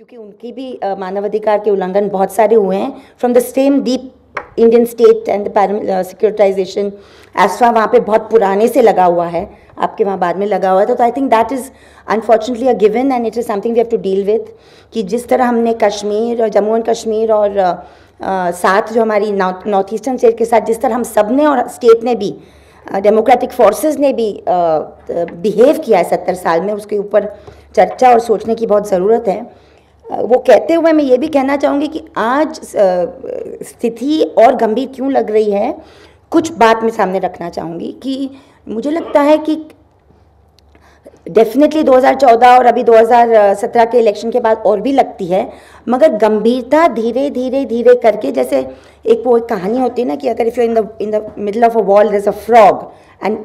क्योंकि उनकी भी मानवाधिकार के उल्लंघन बहुत सारे हुए हैं। From the same deep Indian state and securitisation AFSPA वहाँ पे बहुत पुराने से लगा हुआ है। आपके वहाँ बाद में लगा हुआ था तो I think that is unfortunately a given and it is something we have to deal with कि जिस तरह हमने कश्मीर और जम्मू एंड कश्मीर और साथ जो हमारी नॉर्थ ईस्टर्न स्टेट के साथ जिस तरह हम सबने और स्टेट ने भी डेमोक्रेटिक फोर्सेस ने भी बिहेव किया है सत्तर साल में, उसके ऊपर चर्चा और सोचने की बहुत ज़रूरत है। वो कहते हुए मैं ये भी कहना चाहूँगी कि आज स्थिति और गंभीर क्यों लग रही है, कुछ बात मैं सामने रखना चाहूँगी कि मुझे लगता है कि डेफिनेटली 2014 और अभी 2017 के इलेक्शन के बाद और भी लगती है, मगर गंभीरता धीरे धीरे धीरे करके जैसे एक वो एक कहानी होती है ना कि अगर if you in the in the middle of a wall there's a frog and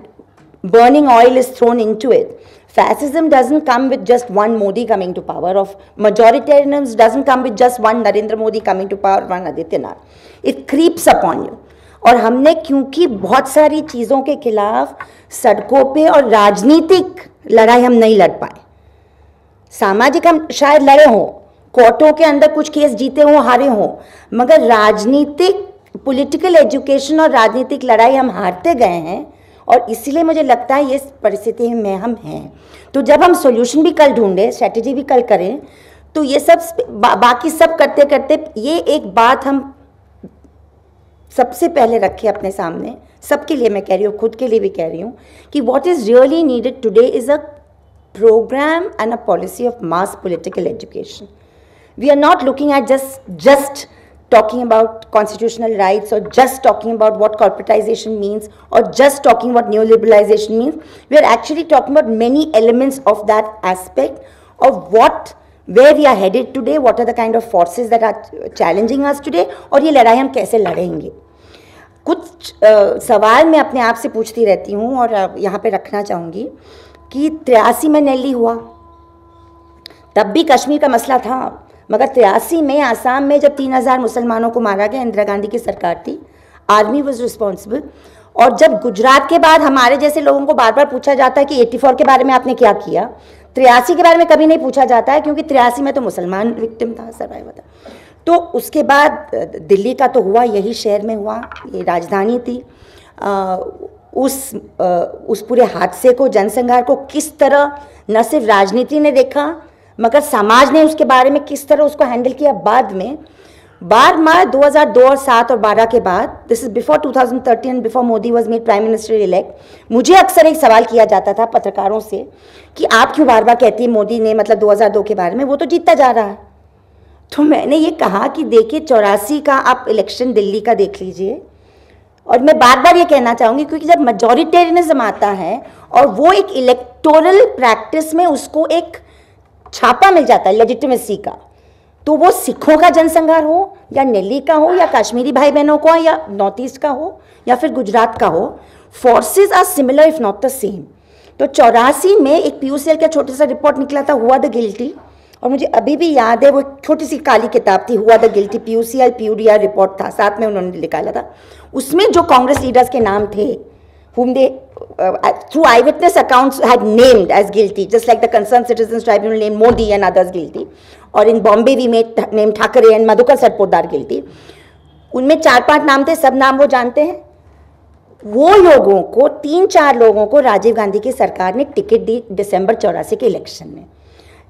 burning oil is thrown into it. Fascism doesn't come with just one Modi coming to power, of majoritarianism doesn't come with just one Narendra Modi coming to power, one Adityanath. It creeps upon you. और हमने क्योंकि बहुत सारी चीज़ों के खिलाफ सड़कों पे और राजनीतिक लड़ाई हम नहीं लड़ पाए सामाजिक हम शायद लड़े हों कोर्टों के अंदर कुछ केस जीते हों हारे हों मगर राजनीतिक पॉलिटिकल एजुकेशन और राजनीतिक लड़ाई हम हारते गए हैं और इसीलिए मुझे लगता है ये परिस्थिति में हम हैं तो जब हम सॉल्यूशन भी कल ढूंढें स्ट्रेटजी भी कल करें तो ये सब बा, बाकी सब करते करते ये एक बात हम सबसे पहले रखें अपने सामने सबके लिए मैं कह रही हूँ खुद के लिए भी कह रही हूँ कि what is really needed today is a program and a policy of mass political education. We are not looking at just just talking about constitutional rights or just talking about what corporatization means or just talking what neoliberalization means. We are actually talking about many elements of that aspect of what where we are headed today, what are the kind of forces that are challenging us today और ये लड़ाई हम कैसे लड़ेंगे कुछ अ, सवाल मैं अपने आप से पूछती रहती हूँ और अ, यहाँ पे रखना चाहूँगी कि तिरासी में नेली हुआ तब भी कश्मीर का मसला था मगर तिरासी में आसाम में जब तीन हज़ार मुसलमानों को मारा गया इंदिरा गांधी की सरकार थी आर्मी वॉज़ रिस्पॉन्सिबल और जब गुजरात के बाद हमारे जैसे लोगों को बार बार पूछा जाता है कि 84 के बारे में आपने क्या किया तिरासी के बारे में कभी नहीं पूछा जाता है क्योंकि तिरासी में तो मुसलमान विक्टिम था सर्वाइवर था। तो उसके बाद दिल्ली का तो हुआ यही शहर में हुआ ये राजधानी थी। अ, उस अ, उस पूरे हादसे को जनसंहार को किस तरह न सिर्फ़ राजनीति ने देखा मगर समाज ने उसके बारे में किस तरह उसको हैंडल किया बाद में? बार मार्च 2002 और सात और 12 के बाद this is before 2013 before Modi was made prime minister elect मुझे अक्सर एक सवाल किया जाता था पत्रकारों से कि आप क्यों बार बार कहती है मोदी ने मतलब 2002 के बारे में, वो तो जीतता जा रहा है। तो मैंने ये कहा कि देखिए चौरासी का आप इलेक्शन दिल्ली का देख लीजिए। और मैं बार बार ये कहना चाहूँगी क्योंकि जब मेजोरिटेरियनिज्म आता है और वो एक इलेक्टोरल प्रैक्टिस में उसको एक छापा मिल जाता है लेजिटिमेसी का। तो वो सिखों का जनसंहार हो, या नेली का हो, या कश्मीरी भाई बहनों का या नॉर्थ ईस्ट का हो, या फिर गुजरात का हो forces are similar if not the same तो चौरासी में एक पीयूसीएल का छोटा सा रिपोर्ट निकला था, हुआ द गिल्टी। और मुझे अभी भी याद है, वो छोटी सी काली किताब थी, हुआ the guilty PUCL PUDR report था, साथ में उन्होंने निकाला था। उसमें जो कांग्रेस लीडर्स के नाम थे whom they uh, through eyewitness accounts had named as guilty, just like the Concerned Citizens Tribunal named Modi and others guilty. Or in Bombay we made named Thakare and Madhukar Sarpotdar guilty. उनमें चार पाँच नाम थे सब नाम वो जानते हैं वो लोगों को तीन चार लोगों को राजीव गांधी की सरकार ने टिकट दी दिसंबर चौरासी के इलेक्शन में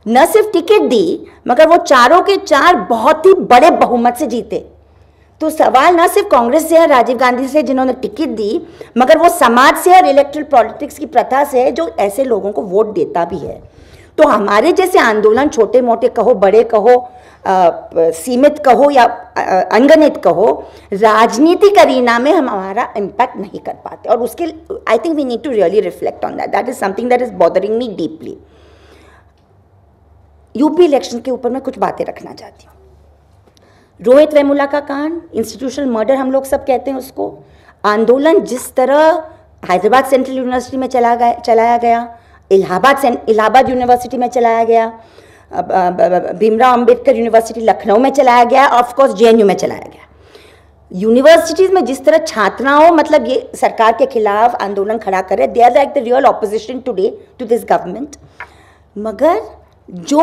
न सिर्फ़ टिकट दी मगर वो चारों के चार बहुत ही बड़े बहुमत से जीते तो सवाल ना सिर्फ़ कांग्रेस से है राजीव गांधी से जिन्होंने टिकट दी मगर वो समाज से और इलेक्ट्रल पॉलिटिक्स की प्रथा से है जो ऐसे लोगों को वोट देता भी है। तो हमारे जैसे आंदोलन छोटे मोटे कहो बड़े कहो अ, सीमित कहो या अनगणित कहो राजनीतिक अरीना में हम हमारा इम्पैक्ट नहीं कर पाते। और उसके I think we need to really reflect on that that is something that is bothering me deeply UP election के ऊपर मैं कुछ बातें रखना चाहती हूँ। रोहित वेमुला का कांड इंस्टीट्यूशनल मर्डर हम लोग सब कहते हैं उसको। आंदोलन जिस तरह हैदराबाद सेंट्रल यूनिवर्सिटी में चला गया, चलाया गया, इलाहाबाद इलाहाबाद यूनिवर्सिटी में चलाया गया भीमराव अंबेडकर यूनिवर्सिटी लखनऊ में चलाया गया ऑफ़ कोर्स जेएनयू में चलाया गया। यूनिवर्सिटीज़ में जिस तरह छात्राओं मतलब ये सरकार के खिलाफ आंदोलन खड़ा कर रहे they are like the real opposition today to this government मगर जो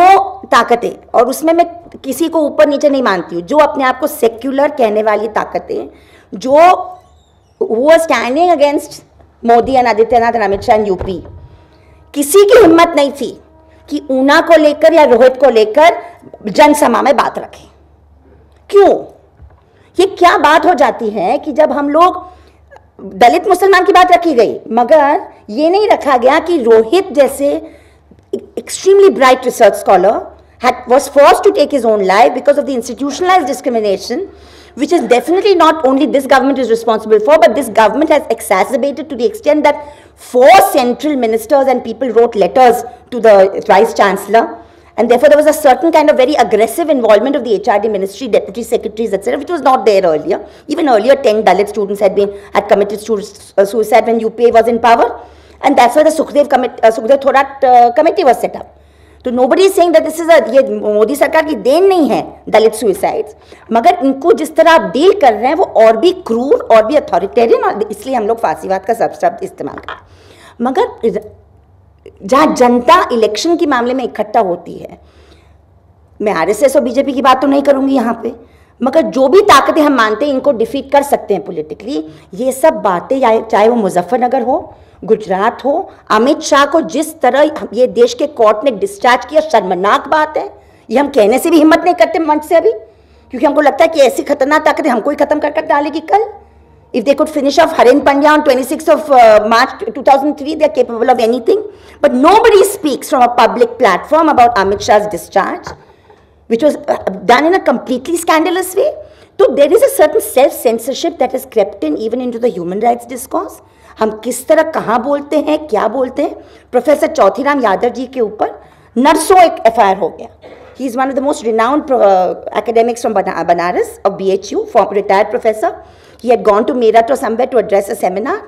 ताकतें, और उसमें मैं किसी को ऊपर नीचे नहीं मानती हूँ, जो अपने आप को सेक्युलर कहने वाली ताकतें, जो वो standing against Modi and Adityanath and Amit Shah and UP किसी की हिम्मत नहीं थी कि ऊना को लेकर या रोहित को लेकर जनसभा में बात रखें। क्यों? ये क्या बात हो जाती है कि जब हम लोग दलित मुसलमान की बात रखी गई, मगर ये नहीं रखा गया कि रोहित जैसे extremely bright research scholar had was forced to take his own life because of the institutionalized discrimination which is definitely not only this government is responsible for but this government has exacerbated to the extent that four central ministers and people wrote letters to the vice chancellor and therefore, there was a certain kind of very aggressive involvement of the HRD ministry, deputy secretaries, etc., which was not there earlier. Even earlier, 10 Dalit students had been had committed uh, suicide when UPA was in power. And that's why the Sukhdev, commit, uh, Sukhdev Thorat uh, committee was set up. तो nobody is saying that this is a ये मोदी सरकार की then नहीं है दलित suicides मगर इनको जिस तरह आप डील कर रहे हैं वो और भी क्रूर और भी अथॉरिटेरियन और इसलिए हम लोग फांसीवाद का सब शब्द इस्तेमाल करें मगर जहाँ जनता इलेक्शन के मामले में इकट्ठा होती है मैं आरएसएस और बीजेपी की बात तो नहीं करूँगी यहाँ पे मगर जो भी ताकतें हम मानते हैं इनको डिफीट कर सकते हैं पॉलिटिकली ये सब बातें चाहे वो मुजफ्फरनगर हो गुजरात हो, अमित शाह को जिस तरह ये देश के कोर्ट ने डिस्चार्ज किया, शर्मनाक बात है। ये हम कहने से भी हिम्मत नहीं करते मंच से अभी, क्योंकि हमको लगता है कि ऐसी खतरनाक ताकत हमको ही खत्म कर कर डालेगी कल। If they could finish off Haren Pandya on twenty six of March two thousand three they are capable of anything but nobody speaks from a public platform about Amit Shah discharge which was done in a completely scandalous way तो there is a certain self censorship that is crept in even into the human rights discourse हम किस तरह कहाँ बोलते हैं, क्या बोलते हैं? प्रोफेसर चौथी राम यादव जी के ऊपर नर्सों एक एफआईआर हो गया। He is one of the most renowned academics from Banaras और B H U for retired professor he had gone to मेरा to somewhere to address a seminar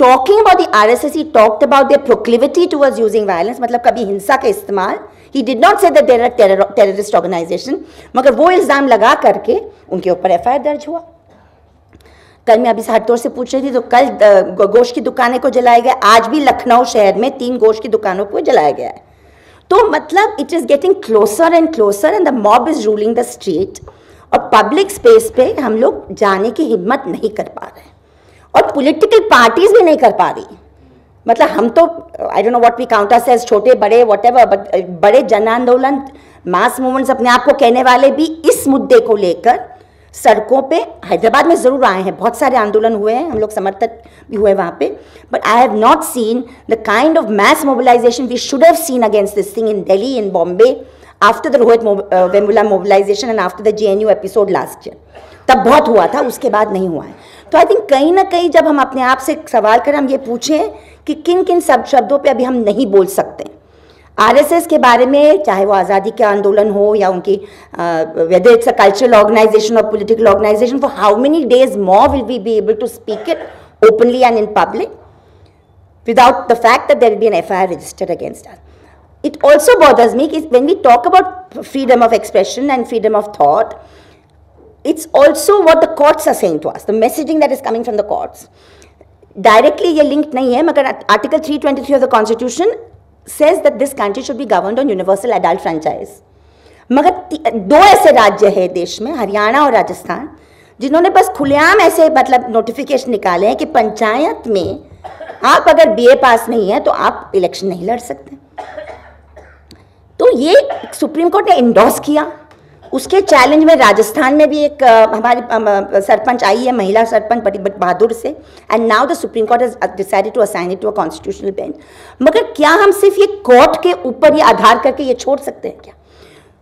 talking about the R S S he talked about the proclivity to toward using violence मतलब कभी हिंसा का इस्तेमाल। He did not say terrorist organisation मगर वो इल्ज़ाम लगा करके उनके ऊपर एफ़ आई आर दर्ज हुआ। कल मैं अभी हटतौर से पूछ रही थी तो कल गोश्त की दुकानें को जलाया गया। आज भी लखनऊ शहर में तीन गोश्त की दुकानों को जलाया गया है। तो मतलब it is getting closer and closer and the mob is ruling the street और पब्लिक स्पेस पे हम लोग जाने की हिम्मत नहीं कर पा रहे और पॉलिटिकल पार्टीज़ भी नहीं कर पा रही। मतलब हम तो I don't know what we counter से छोटे, बड़े वट एवर बड़े जन आंदोलन मास मूवमेंट्स अपने आप को कहने वाले भी इस मुद्दे को लेकर सड़कों पे, हैदराबाद में ज़रूर आए हैं, बहुत सारे आंदोलन हुए हैं, हम लोग समर्थक भी हुए वहाँ पे but I have not seen the kind of mass mobilisation we should have seen against this thing in Delhi in Bombay after the Rohit Vemula mobilisation and after the J N U episode last year तब बहुत हुआ था, उसके बाद नहीं हुआ है। तो आई थिंक कहीं ना कहीं जब हम अपने आप से सवाल करें, हम ये पूछें कि किन किन सब शब्दों पे अभी हम नहीं बोल सकते। आरएसएस के बारे में, चाहे वो आज़ादी के आंदोलन हो या उनकी whether it's a cultural organisation और political organisation for how many days more will be be able to speak it openly and in public without the fact that there be N F I R registered against or it also bothers me कि when we talk about freedom of expression and freedom of thought it's also what the courts are sent was the messaging that is coming from the courts directly ये link नहीं है, मगर article three twenty three of the constitution says that this country should be governed on universal adult franchise. मगर दो ऐसे राज्य है देश में, हरियाणा और राजस्थान, जिन्होंने बस खुलेआम ऐसे मतलब नोटिफिकेशन निकाले हैं कि पंचायत में आप अगर बीए पास नहीं है तो आप इलेक्शन नहीं लड़ सकते तो ये सुप्रीम कोर्ट ने इंडोस किया उसके चैलेंज में राजस्थान में भी एक हमारी सरपंच आई है, महिला सरपंच बड़ी बहादुर से। And now the Supreme Court has decided to assign it to a constitutional bench मगर क्या हम सिर्फ़ ये कोर्ट के ऊपर ये आधार करके ये छोड़ सकते हैं क्या?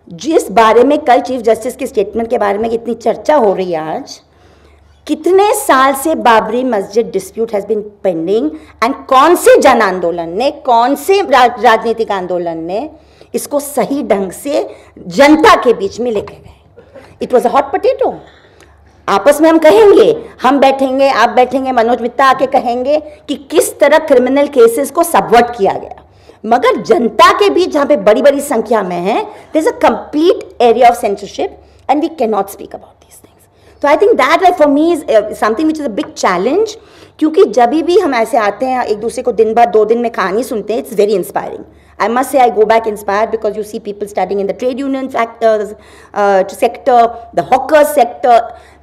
जिस बारे में कल चीफ जस्टिस के स्टेटमेंट के बारे में इतनी चर्चा हो रही है आज, कितने साल से Babri Masjid dispute has been pending and कौन से जन आंदोलन ने, कौन से राजनीतिक आंदोलन ने इसको सही ढंग से जनता के बीच में लेके गए। It was a hot potato आपस में हम कहेंगे, हम बैठेंगे, आप बैठेंगे, मनोज मित्ता आके कहेंगे कि किस तरह क्रिमिनल केसेस को सबवर्ट किया गया। मगर जनता के बीच जहाँ पे बड़ी बड़ी संख्या में है is a complete area of censorship and we can not speak about these things तो I think that like for me is something which is a big challenge क्योंकि जब भी हम ऐसे आते हैं, एक दूसरे को दिन भर, दो दिन में कहानी सुनते हैं it's very inspiring I must say I go back inspired because you see people studying in the trade union factors, uh, sector, the hawker sector,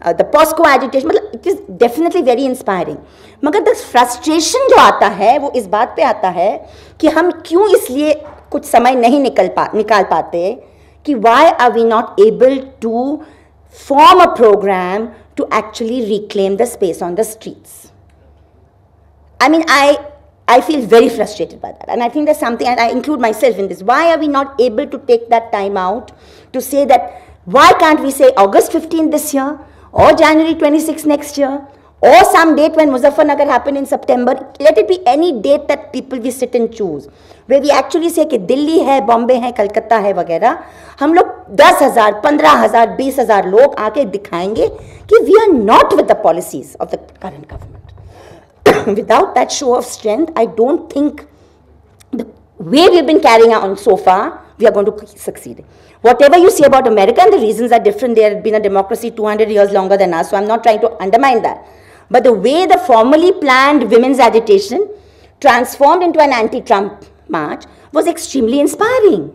uh, the POSCO agitation. It is definitely very inspiring. मगर the frustration जो आता है वो इस बात पे आता है कि हम क्यों इसलिए कुछ समय नहीं निकल पा निकाल पाते कि why are we not able to form a program to actually reclaim the space on the streets. I mean, I I feel very frustrated by that. And I think there's something, and I include myself in this. Why are we not able to take that time out to say that, why can't we say August 15 this year, or January 26 next year, or some date when Muzaffarnagar happened in September, let it be any date that people we sit and choose. Where we actually say कि दिल्ली है बॉम्बे है कलकत्ता है वगैरह हम लोग दस हज़ार पंद्रह हज़ार बीस हज़ार लोग आके दिखाएँगे कि we are not with the policies of the current government without that show of strength, I don't think the way we've been carrying on so far, we are going to succeed. Whatever you say about America, and the reasons are different. They have been a democracy 200 years longer than us, so I'm not trying to undermine that. But the way the formally planned women's agitation transformed into an anti-Trump march was extremely inspiring.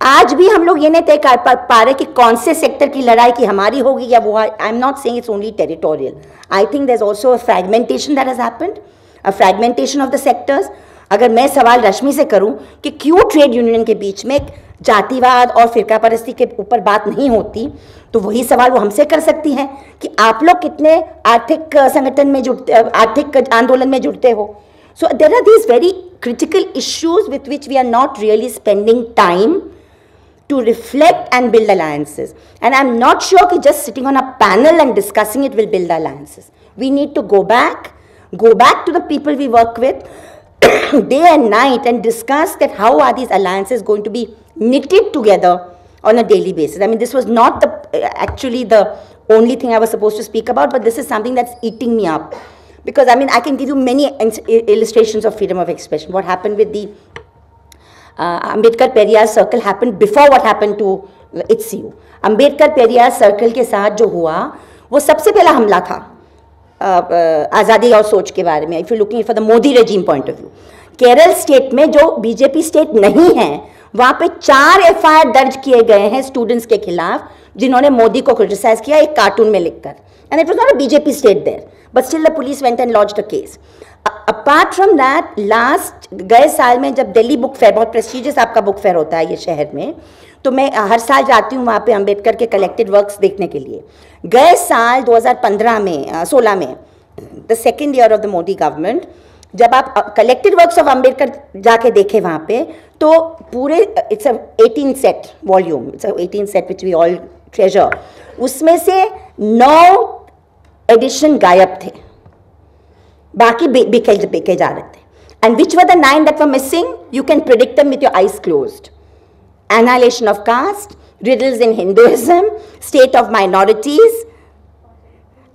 आज भी हम लोग ये नहीं तय कर पा रहे कि कौन से सेक्टर की लड़ाई की हमारी होगी या वो I am not saying it's only territorial I think there also fragmentation that has happened a fragmentation of the sectors अगर मैं सवाल रश्मि से करूँ कि क्यों ट्रेड यूनियन के बीच में जातिवाद और फिरका परस्ती के ऊपर बात नहीं होती तो वही सवाल वो हमसे कर सकती हैं कि आप लोग कितने आर्थिक संगठन में जुड़ते आर्थिक आंदोलन में जुड़ते हो। So there are these very critical issues with which we are not really spending time to reflect and build alliances. And I'm not sure that just sitting on a panel and discussing it will build alliances. We need to go back, go back to the people we work with day and night and discuss that how are these alliances going to be knitted together on a daily basis. I mean, this was not the actually the only thing I was supposed to speak about, but this is something that's eating me up. Because I mean, I can give you many illustrations of freedom of expression. What happened with the Ambedkar Periyar circle happen before what happen to it's you Ambedkar Periyar circle के साथ जो हुआ, वो सबसे पहला हमला था आज़ादी और सोच के बारे में if you looking for the Modi regime point of view Kerala state में जो बीजेपी स्टेट नहीं है, वहाँ पे चार एफआईआर दर्ज किए गए हैं स्टूडेंट्स के खिलाफ, जिन्होंने मोदी को क्रिटिसाइज किया एक कार्टून में लिखकर. And it was not a BJP state there but still the police went and launch the case apart from that last गए साल में जब दिल्ली बुक फेयर बहुत प्रेस्टिजियस आपका बुक फेयर होता है ये शहर में तो मैं हर साल जाती हूँ वहाँ पे अंबेडकर के कलेक्टेड वर्क्स देखने के लिए। गए साल 2015 में 16 में the second year of the Modi government जब आप कलेक्टेड वर्क्स ऑफ़ अंबेडकर जाके देखे वहाँ पे तो पूरे it's a 18 set volume it's 18 set which we all treasure उसमें से नौ एडिशन गायब थे। बाकी बिके बिके जा रहे थे and which were the nine that were missing you can predict them with your eyes closed annihilation of caste, riddles in Hinduism, state of minorities,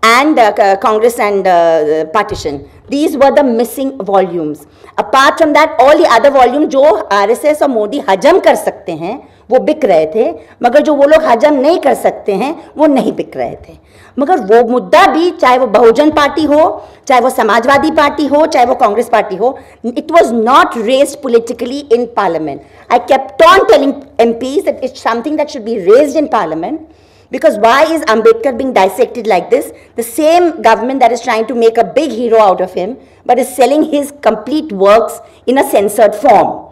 and uh, Congress and uh, partition. These were the missing volumes. Apart from that, all the other volumes जो RSS और मोदी हजम कर सकते हैं वो बिक रहे थे मगर जो वो लोग हजम नहीं कर सकते हैं वो नहीं बिक रहे थे मगर वो मुद्दा भी चाहे वो बहुजन पार्टी हो चाहे वो समाजवादी पार्टी हो चाहे वो कांग्रेस पार्टी हो it was not raised politically in parliament I kept on telling M Ps that it's something that should be raised in parliament Because why is Ambedkar being dissected like this? The same government that is trying to make a big hero out of him, but is selling his complete works in a censored form.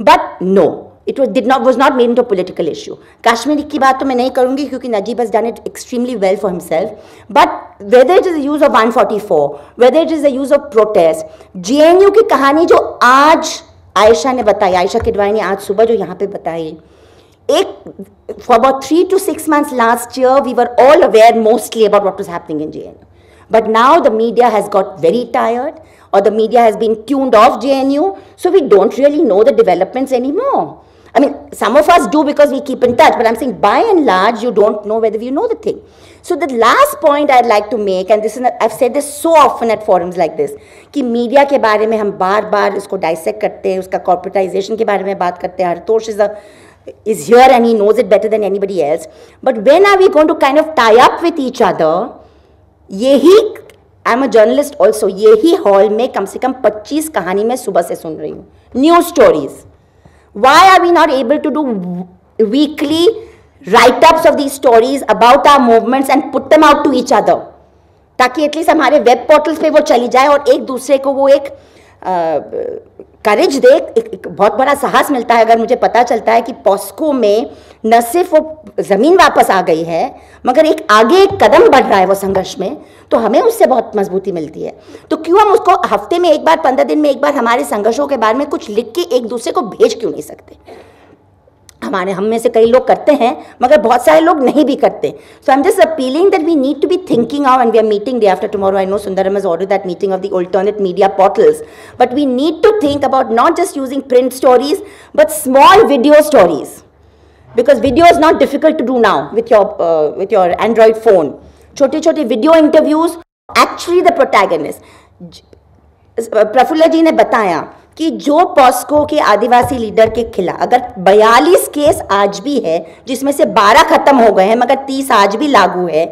But no, it was did not was not made into a political issue. Kashmir की बात तो मैं नहीं करूँगी क्योंकि Najib has done it extremely well for himself. But whether it is the use of 144, whether it is the use of protest, JNU की कहानी जो आज आयशा ने बताई आयशा किडवाई ने आज सुबह जो यहाँ पे बताई एक for about three to six months last year we were all aware mostly about what was happening in JNU. But now the media has got very tired or the media has been tuned off JNU so we don't really know the developments anymore. I mean, some of us do because we keep in touch, but I'm saying by and large, you don't know whether you know the thing. So the last point I'd like to make, and this is, I've said this so often at forums like this, कि media के बारे में हम बार बार इसको dissect करते हैं उसका corporatisation के बारे में बात करते हैं Hartosh is a is here and he knows it better than anybody else. But when are we going to kind of tie up with each other? यही I am a journalist also यही hall में कम से कम 25 कहानी मैं सुबह से सुन रही हूँ news stories Are we not able to do weekly write ups of the stories about our movements and put them out to each other ताकि एटलीस्ट हमारे वेब पोर्टल्स पे वो चली जाए और एक दूसरे को वो एक करेज दे एक, एक बहुत बड़ा साहस मिलता है अगर मुझे पता चलता है कि पॉस्को में न सिर्फ़ वो ज़मीन वापस आ गई है मगर एक आगे एक कदम बढ़ रहा है वो संघर्ष में तो हमें उससे बहुत मजबूती मिलती है। तो क्यों हम उसको हफ़्ते में एक बार पंद्रह दिन में एक बार हमारे संघर्षों के बारे में कुछ लिख के एक दूसरे को भेज क्यों नहीं सकते? हमारे, हम में से कई लोग करते हैं, मगर बहुत सारे लोग नहीं भी करते। So I am just appealing that we need to be thinking out and we are meeting day after tomorrow I know Sundaram is order that meeting of the alternate media portals but we need to think about not just using print stories but small video stories because video is not difficult to do now with your with your Android phone छोटे छोटे video interviews actually the protagonist Prafulla ji ने बताया कि जो POCSO के आदिवासी leader के खिलाफ, अगर 42 केस आज भी है, जिसमें से 12 खत्म हो गए हैं, मगर 30 आज भी लागू है,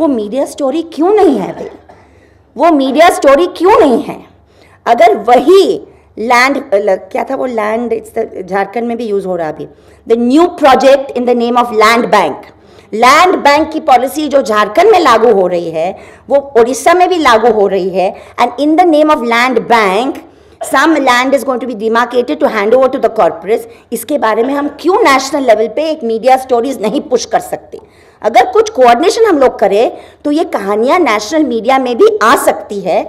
वो मीडिया स्टोरी क्यों नहीं है भाई? वो मीडिया स्टोरी क्यों नहीं है? अगर वही लैंड क्या था वो लैंड झारखंड में भी यूज़ हो रहा अभी। The new project in the name of land bank land bank की पॉलिसी जो झारखंड में लागू हो रही है, वो उड़ीसा में भी लागू हो रही है and in the name of land bank some land is going to be demarcated to hand over to the corporates इसके बारे में हम क्यों नेशनल लेवल पे एक मीडिया स्टोरीज नहीं पुश कर सकते? अगर कुछ कोऑर्डिनेशन हम लोग करें तो ये कहानियाँ नेशनल मीडिया में भी आ सकती है।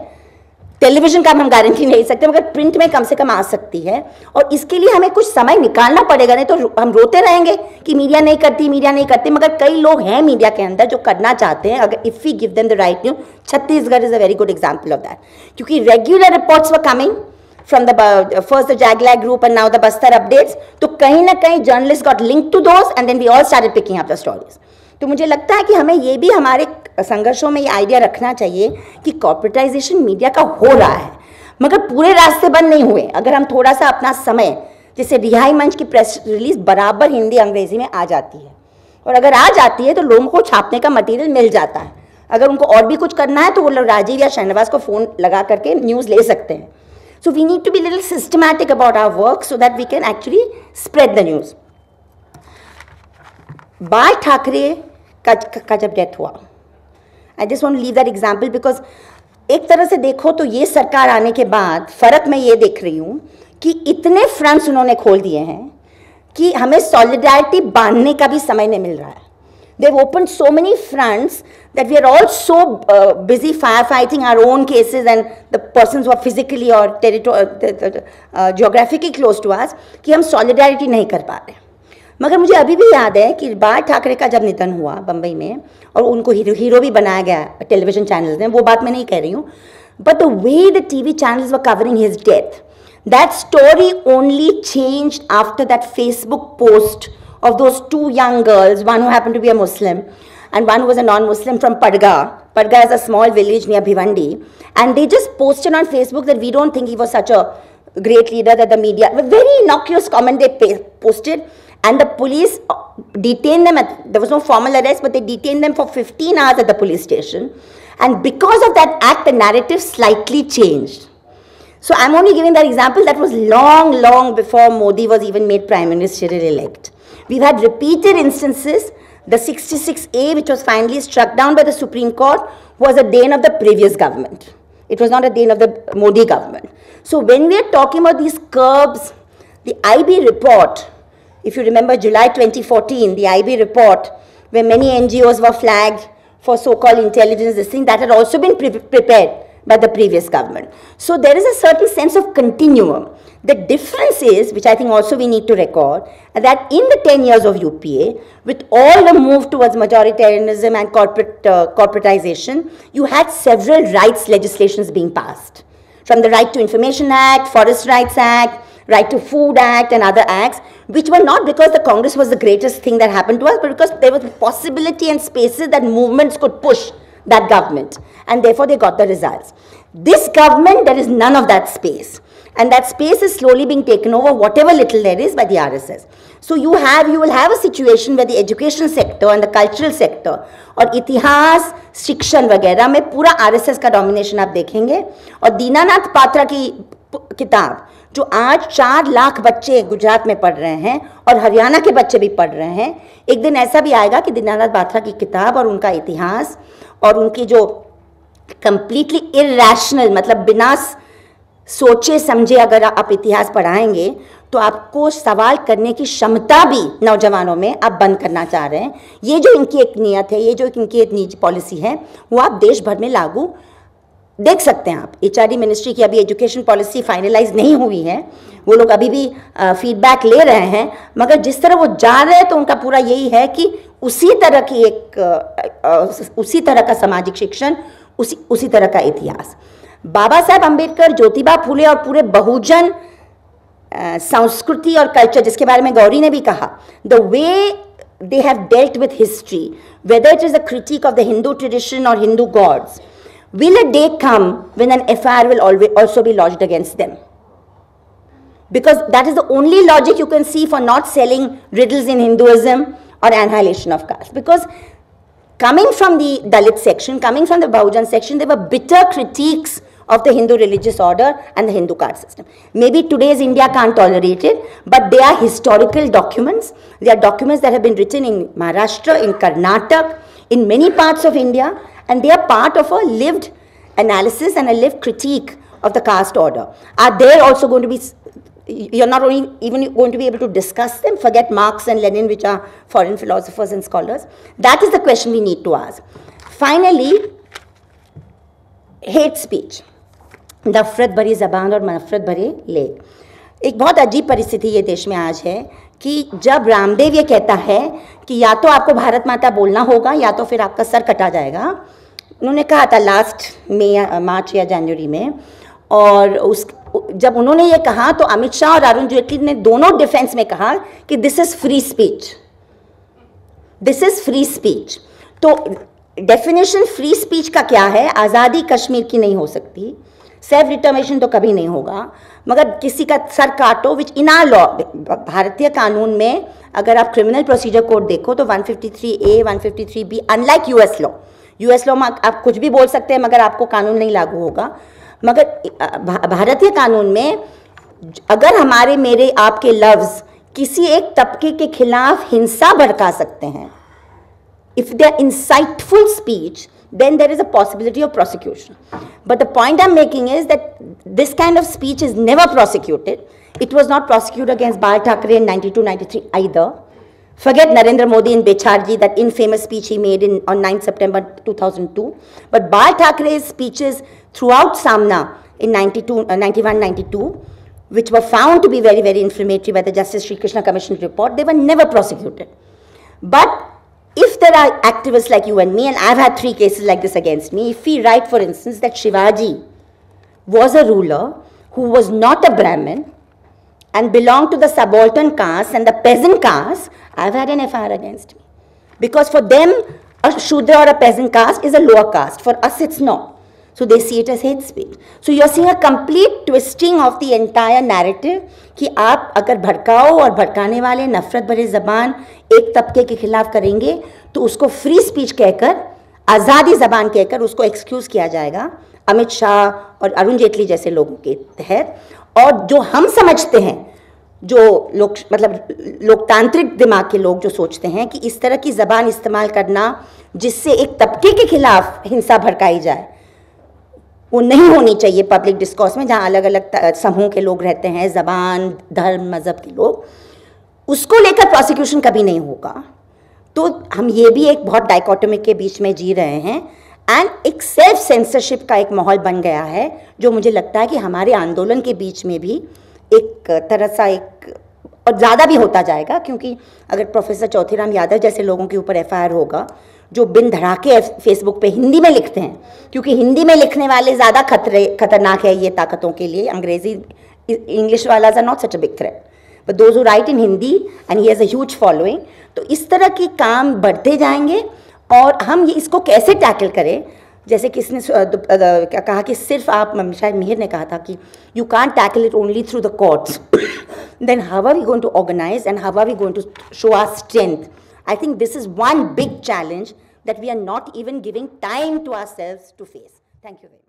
टेलीविज़न का हम गारंटी नहीं सकते, मगर प्रिंट में कम से कम आ सकती है। और इसके लिए हमें कुछ समय निकालना पड़ेगा, नहीं तो हम रोते रहेंगे कि मीडिया नहीं करती मीडिया नहीं करती। मगर कई लोग हैं मीडिया के अंदर जो करना चाहते हैं। अगर if we give them the right news Chhattisgarh is a very good example of that क्योंकि regular reports were coming from the uh, first group and now the Bastar updates. तो कहीं ना कहीं journalists got linked to those and then we all started picking up the stories. तो मुझे लगता है कि हमें ये भी हमारे संघर्षों में ये आइडिया रखना चाहिए कि कॉर्पोरेटाइजेशन मीडिया का हो रहा है। मगर पूरे रास्ते बंद नहीं हुए। अगर हम थोड़ा सा अपना समय जैसे रिहाई मंच की प्रेस रिलीज़ बराबर हिंदी अंग्रेज़ी में आ जाती है। और अगर आ जाती है तो लोगों को छापने का मटेरियल मिल जाता है। अगर उनको और भी कुछ करना है तो वो लोग राजीव या शहनवाज को फ़ोन लगा करके न्यूज़ ले सकते हैं। So we need to be a little systematic about our work so that we can actually spread the news. By Thackeray का, का जब डेथ हुआ I just want leave that example because एक तरह से देखो तो ये सरकार आने के बाद फ़र्क मैं ये देख रही हूँ कि इतने फ्रंट्स उन्होंने खोल दिए हैं कि हमें सॉलिडारिटी बांधने का भी समय नहीं मिल रहा है They've opened so many fronts that we are all so uh, busy firefighting our own cases and the persons who are physically or uh, uh, geographically close to us कि हम solidarity नहीं कर पा रहे मगर मुझे अभी भी याद है कि बाल ठाकरे का जब निधन हुआ बम्बई में और उनको हीरो हीरो भी बनाया गया टेलीविज़न चैनल्स में वो बात मैं नहीं कह रही हूँ but the way the T V channels were covering his death that story only change after that Facebook post of those two young girls, one who happened to be a Muslim and one who was a non-Muslim from Padga. Padga is a small village near Bhivandi. And they just posted on Facebook that we don't think he was such a great leader that the media, very innocuous comment they posted. And the police uh, detained them, at, there was no formal arrest, but they detained them for 15 hours at the police station. And because of that act, the narrative slightly changed. So I'm only giving that example that was long, long before Modi was even made prime minister elect. We've had repeated instances. The 66A, which was finally struck down by the Supreme Court, was a dane of the previous government. It was not a dane of the Modi government. So when we are talking about these curbs, the IB report, if you remember July 2014, the IB report, where many NGOs were flagged for so-called intelligence, this thing, that had also been pre prepared by the previous government. So there is a certain sense of continuum. The difference is, which I think also we need to record, that in the 10 years of UPA, with all the move towards majoritarianism and corporate uh, corporatization, you had several rights legislations being passed. From the Right to Information Act, Forest Rights Act, Right to Food Act and other acts, which were not because the Congress was the greatest thing that happened to us, but because there was possibility and spaces that movements could push that government. And therefore they got the results. This government, there is none of that space. And that space is slowly being taken over, whatever little there is, by the RSS. So you have, you will have a situation where the education sector and the cultural sector और इतिहास शिक्षण वगैरह में पूरा RSS का domination आप देखेंगे और दीनानाथ पात्रा की किताब जो आज चार लाख बच्चे गुजरात में पढ़ रहे हैं और हरियाणा के बच्चे भी पढ़ रहे हैं एक दिन ऐसा भी आएगा कि दीनानाथ पात्रा की किताब और उनका इतिहास और उनकी जो कंप्लीटली इरेशनल मतलब बिना सोचे समझे अगर आप इतिहास पढ़ाएँगे तो आपको सवाल करने की क्षमता भी नौजवानों में आप बंद करना चाह रहे हैं। ये जो इनकी एक नियत है, ये जो इनकी एक निजी पॉलिसी है, वो आप देश भर में लागू देख सकते हैं आप एचआरडी मिनिस्ट्री की अभी एजुकेशन पॉलिसी फाइनलाइज नहीं हुई है। वो लोग अभी भी फीडबैक ले रहे हैं मगर जिस तरह वो जा रहे हैं तो उनका पूरा यही है कि उसी तरह की एक आ, उसी तरह का सामाजिक शिक्षण उसी उसी तरह का इतिहास। बाबा साहेब अंबेडकर ज्योतिबा फूले और पूरे बहुजन संस्कृति और कल्चर जिसके बारे में गौरी ने भी कहा the way they have dealt with history whether it is a critique of the Hindu tradition और Hindu gods will a day come when an FIR will also be lodged against them? Because that is the only logic you can see for not selling riddles in Hinduism or annihilation of caste. Because coming from the Dalit section, coming from the Bahujan section, there were bitter critiques of the Hindu religious order and the Hindu caste system. Maybe today's India can't tolerate it, but they are historical documents. They are documents that have been written in Maharashtra, in Karnataka, in many parts of India, and they are part of a lived analysis and a lived critique of the caste order. Are there also going to be you're not only even going to be able to discuss them, forget Marx and Lenin, which are foreign philosophers and scholars. That is the question we need to ask. Finally, hate speech. नफ़रत भरी ज़बान और नफ़रत भरे लेख एक बहुत अजीब परिस्थिति ये देश में आज है कि जब रामदेव ये कहता है कि या तो आपको भारत माता बोलना होगा या तो फिर आपका सर कटा जाएगा उन्होंने कहा था लास्ट में मार्च या जनवरी में, और उस जब उन्होंने ये कहा तो अमित शाह और अरुण जेटली ने दोनों डिफेंस में कहा कि this is free speech this is free speech तो डेफिनेशन फ्री स्पीच का क्या है? आज़ादी कश्मीर की नहीं हो सकती. सेल्फ डिटर्मिनेशन तो कभी नहीं होगा. मगर किसी का सर काटो विच इन आर लॉ भारतीय कानून में अगर आप क्रिमिनल प्रोसीजर कोड देखो तो 153 A 153 B unlike US law US law में आप कुछ भी बोल सकते हैं, मगर आपको कानून नहीं लागू होगा। मगर भारतीय कानून में, अगर हमारे, मेरे, आपके लव्स किसी एक तबके के खिलाफ हिंसा भड़का सकते हैं if they are inciteful speech then there is a possibility of prosecution but the point I am making is that this kind of speech is never prosecuted it was not prosecute against Bal Thackeray in ninety two ninety three I the Forget Narendra Modi in Becharji, that infamous speech he made in, on 9 September 2002. But Bal Thackeray's speeches throughout Samna in 92, uh, 91, 92, which were found to be very, very inflammatory by the Justice Sri Krishna Commission report, they were never prosecuted. But if there are activists like you and me, and I've had three cases like this against me, if we write, for instance, that Shivaji was a ruler who was not a Brahmin and belonged to the subaltern caste and the peasant caste, I've had an FIR against me. Because for them, a Shudra or a peasant caste is a lower caste. For us, it's not. So they see it as hate speech. So you're seeing a complete twisting of the entire narrative कि आप अगर भड़काओ और भड़काने वाले नफरत भरे ज़बान एक तबके के खिलाफ करेंगे तो उसको फ्री स्पीच कहकर आज़ादी ज़बान कहकर उसको एक्सक्यूज़ किया जाएगा अमित शाह और अरुण जेटली जैसे लोगों के तहत और जो हम समझते हैं, जो लोग मतलब लोकतांत्रिक दिमाग के लोग जो सोचते हैं कि इस तरह की ज़बान इस्तेमाल करना जिससे एक तबके के खिलाफ हिंसा भड़काई जाए, वो नहीं होनी चाहिए पब्लिक डिस्कोर्स में, जहाँ अलग अलग समूह के लोग रहते हैं, ज़बान, धर्म, मज़हब के लोग, उसको लेकर प्रोसिक्यूशन कभी नहीं होगा। तो हम ये भी एक बहुत डाइकोटमिक के बीच में जी रहे हैं एंड एक सेल्फ सेंसरशिप का एक माहौल बन गया है, जो मुझे लगता है कि हमारे आंदोलन के बीच में भी एक तरह सा एक और ज़्यादा भी होता जाएगा, क्योंकि अगर प्रोफेसर चौथीराम यादव जैसे लोगों के ऊपर एफआईआर होगा, जो बिन धड़ाके फेसबुक पे हिंदी में लिखते हैं, क्योंकि हिंदी में लिखने वाले ज़्यादा खतरे, खतरनाक है ये ताकतों के लिए, अंग्रेज़ी इंग्लिश वाला are not such a big threat but those write in Hindi and he has a huge following तो इस तरह के काम बढ़ते जाएँगे और हम ये इसको कैसे टैकल करें? जैसे द- क्या कहा कि सिर्फ़ आप शायद मिहिर ने कहा था कि you can tackle it only through the courts then how are we going to organise and how are we going to show our strength I think this is one big challenge that we are not even giving time to our to to face thank you much.